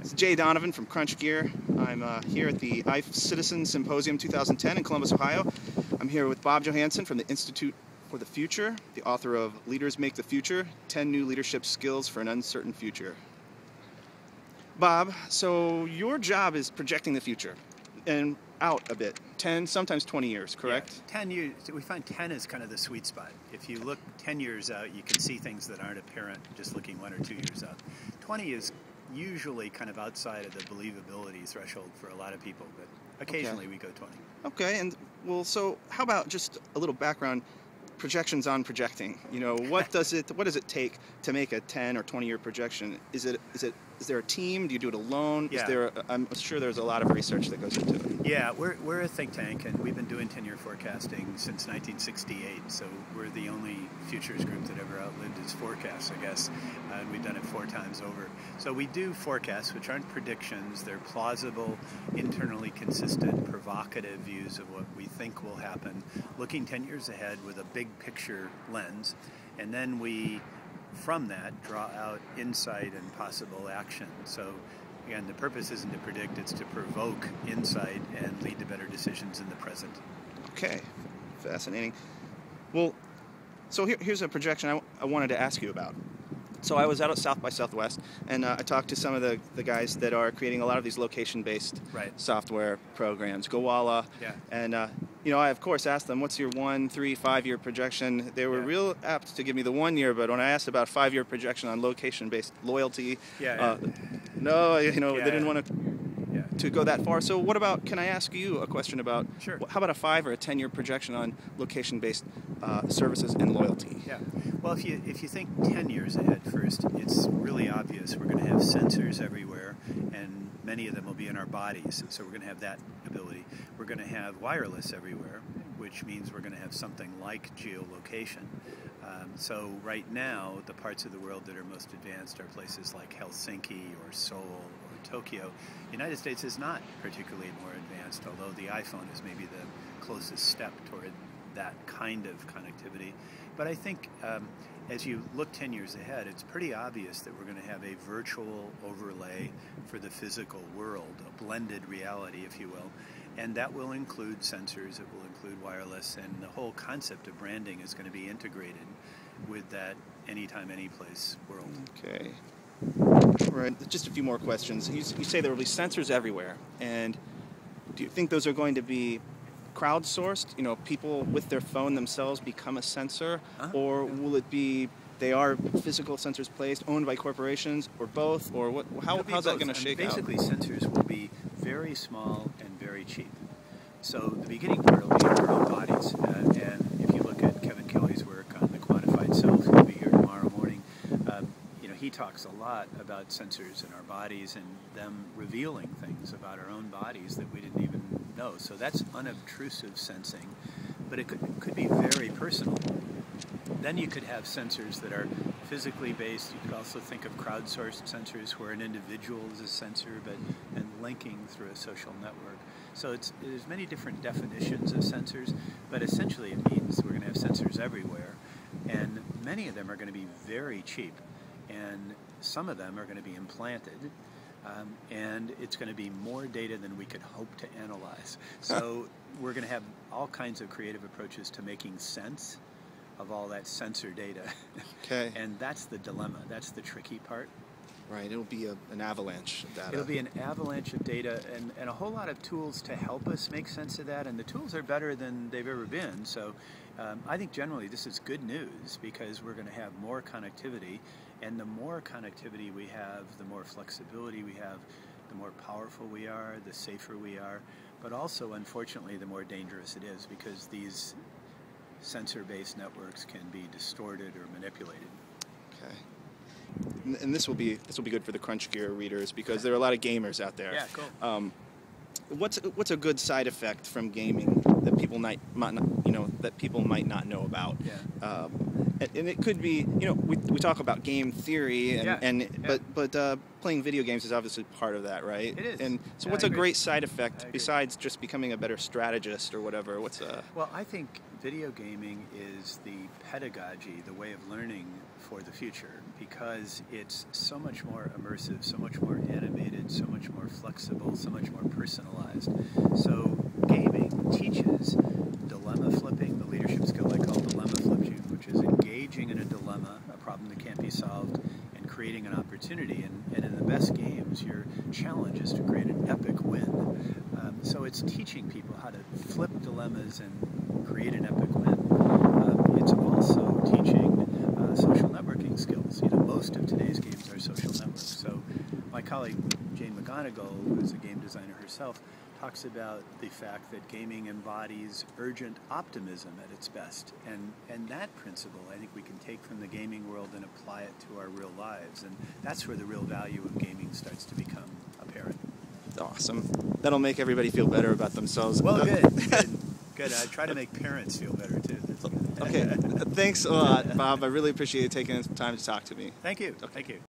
It's Jay Donovan from CrunchGear. I'm uh, here at the IFE Citizen Symposium 2010 in Columbus, Ohio. I'm here with Bob Johansen from the Institute for the Future, the author of Leaders Make the Future 10 New Leadership Skills for an Uncertain Future. Bob, so your job is projecting the future and out a bit 10, sometimes 20 years, correct? Yeah, 10 years, we find 10 is kind of the sweet spot. If you look 10 years out, you can see things that aren't apparent just looking one or two years out. 20 is usually kind of outside of the believability threshold for a lot of people, but occasionally okay. we go 20. Okay, and well, so how about just a little background? projections on projecting you know what does it what does it take to make a 10 or 20 year projection is it is it is there a team do you do it alone yeah. is there a, i'm sure there's a lot of research that goes into it yeah, we're, we're a think tank, and we've been doing 10 year forecasting since 1968. So we're the only futures group that ever outlived its forecasts, I guess. Uh, and we've done it four times over. So we do forecasts, which aren't predictions, they're plausible, internally consistent, provocative views of what we think will happen, looking 10 years ahead with a big picture lens. And then we from that draw out insight and possible action. So Again, the purpose isn't to predict, it's to provoke insight and lead to better decisions in the present. Okay, fascinating. Well, so here, here's a projection I, I wanted to ask you about. So I was out at South by Southwest, and uh, I talked to some of the, the guys that are creating a lot of these location-based right. software programs, Gowalla. Yeah. And uh, you know, I of course asked them, "What's your one, three, five-year projection?" They were yeah. real apt to give me the one year, but when I asked about five-year projection on location-based loyalty, yeah, uh, no, you know, they didn't want to to go that far. So, what about? Can I ask you a question about? Sure. How about a five or a ten-year projection on location-based uh, services and loyalty? Yeah. Well, if you if you think ten years ahead first, it's really obvious. We're going to have sensors everywhere, and many of them will be in our bodies. So we're going to have that ability. We're going to have wireless everywhere, which means we're going to have something like geolocation. Um, so right now, the parts of the world that are most advanced are places like Helsinki or Seoul or Tokyo. The United States is not particularly more advanced, although the iPhone is maybe the closest step toward that kind of connectivity. But I think um, as you look 10 years ahead, it's pretty obvious that we're going to have a virtual overlay for the physical world, a blended reality, if you will. And that will include sensors, it will include wireless, and the whole concept of branding is going to be integrated with that anytime, anyplace world. Okay. Right. Just a few more questions. You, you say there will be sensors everywhere, and do you think those are going to be crowdsourced? You know, people with their phone themselves become a sensor, uh-huh. or will it be they are physical sensors placed, owned by corporations, or both, or what? How, how's that going to shake basically, out? Basically, sensors will be very small very cheap. So the beginning part will be our own bodies, uh, and if you look at Kevin Kelly's work on the quantified self, he'll be here tomorrow morning. Um, you know, he talks a lot about sensors in our bodies and them revealing things about our own bodies that we didn't even know. So that's unobtrusive sensing, but it could, could be very personal. Then you could have sensors that are physically based. You could also think of crowdsourced sensors where an individual is a sensor, but and linking through a social network. So it's there's many different definitions of sensors, but essentially it means we're going to have sensors everywhere, and many of them are going to be very cheap, and some of them are going to be implanted. Um, and it's going to be more data than we could hope to analyze. So we're going to have all kinds of creative approaches to making sense of all that sensor data. Okay. and that's the dilemma. That's the tricky part. Right, it'll be a, an avalanche of data. It'll be an avalanche of data and, and a whole lot of tools to help us make sense of that. And the tools are better than they've ever been. So um, I think generally this is good news because we're going to have more connectivity. And the more connectivity we have, the more flexibility we have, the more powerful we are, the safer we are. But also, unfortunately, the more dangerous it is because these sensor-based networks can be distorted or manipulated. Okay and this will be this will be good for the CrunchGear readers because there are a lot of gamers out there. Yeah, cool. Um, what's what's a good side effect from gaming that people might, might not, you know that people might not know about? Yeah. Uh, and, it could be you know we, we talk about game theory and, Yeah, and yeah. but but uh, playing video games is obviously part of that right It is. and so Yeah, what's I a agree. great side effect besides just becoming a better strategist or whatever what's uh Well, I think video gaming is the pedagogy, the way of learning for the future, because it's so much more immersive, so much more animated, so much more flexible, so much more personalized. So, gaming teaches dilemma flipping, the leadership skill I call dilemma flipping, which is engaging in a dilemma, a problem that can't be solved, and creating an opportunity. And, and in the best games, your challenge is to create an epic win. Um, so it's teaching people how to flip dilemmas and create an epic win. Um, it's also teaching uh, social networking skills. You know, most of today's games are social networks. So my colleague Jane McGonigal, who's a game designer herself, talks about the fact that gaming embodies urgent optimism at its best. And, and that principle, I think we can take from the gaming world and apply it to our real lives. And that's where the real value of gaming starts to become apparent. awesome that'll make everybody feel better about themselves Well, good. Good. good. I try to make parents feel better too. Okay thanks a lot bob i really appreciate you taking the time to talk to me Thank you. Thank you.